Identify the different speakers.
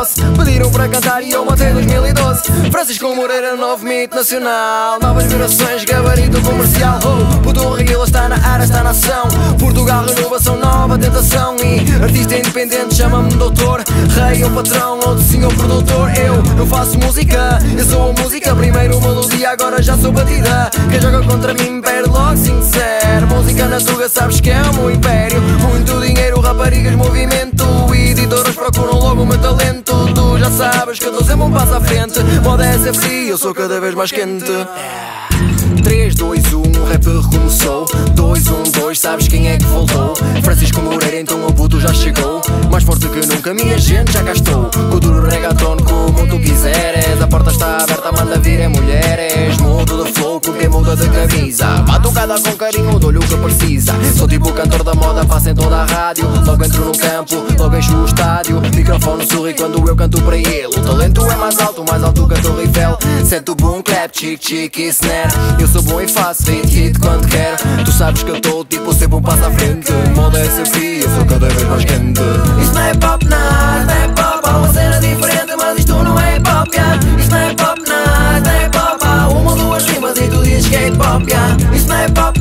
Speaker 1: Nosso Pediram para cantar e eu matei 2012 Francisco Moreira, novo mito nacional. Novas gerações, gabarito comercial. Oh, Puto Reguila está na área, está na ação. Portugal, renovação, nova tentação. E artista independente, chama-me doutor. Rei ou patrão, ou do senhor produtor. Eu não faço música, eu sou a música. Primeiro melodia, agora já sou batida. Quem joga contra mim perde sabes que eu tô sempre um passo à frente. Moda é SFC, eu sou cada vez mais quente. 3, 2, 1, o rap recomeçou 2, 1, 2, sabes quem é que voltou Francisco Moreira, então o puto já chegou Mais forte que nunca, minha gente já gastou com carinho, dou-lhe o que precisa. Sou tipo cantor da moda, faço em toda a rádio. Logo entro no campo, logo encho o estádio. Microfone sorri quando eu canto para ele. O talento é mais alto, mais alto que a Torre Eiffel. Sento boom, clap, chick chick e snare. Eu sou bom e faço 20 hit quando quero. Tu sabes que eu tô tipo sempre um passo à frente. Moda é desafio, eu sou cada vez mais quente. Isto não é pop, não, não é pop. Há uma cena diferente, mas isto não é pop, yeah. Isto não é pop, não, não é pop. Há uma, duas rimas e tu dizes que é pop, yeah.
Speaker 2: de.